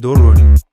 do